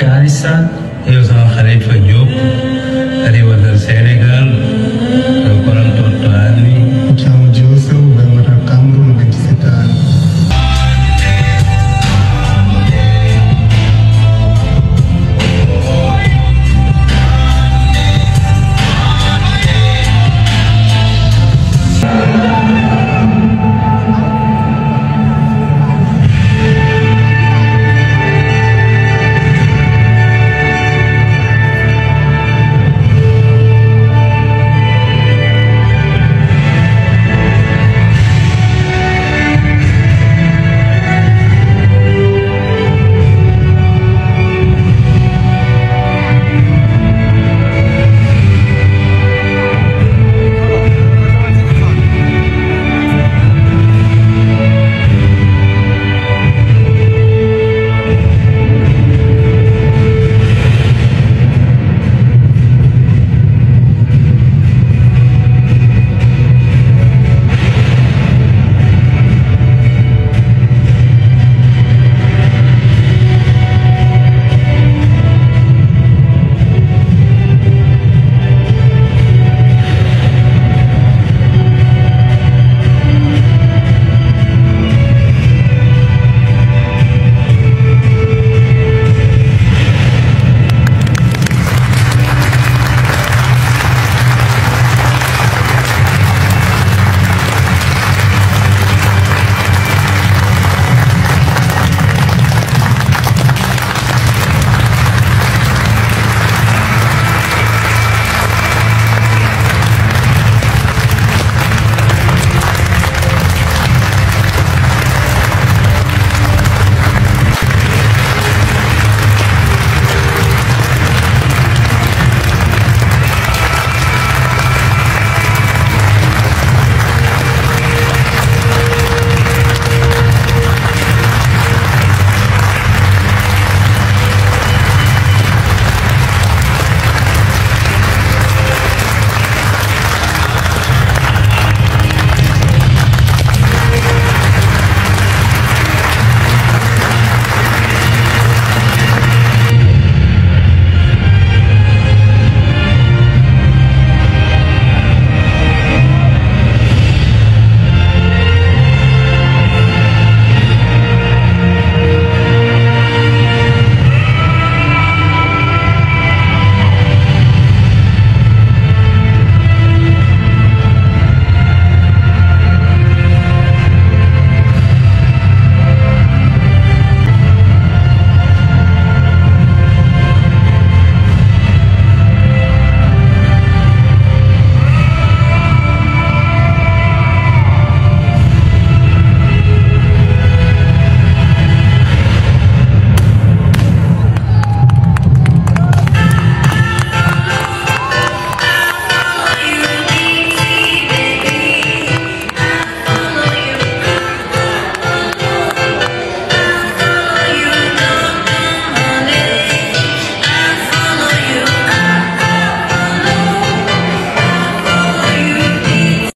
Afghanistan. He was our Khalifa Diop, and he was a Senegal.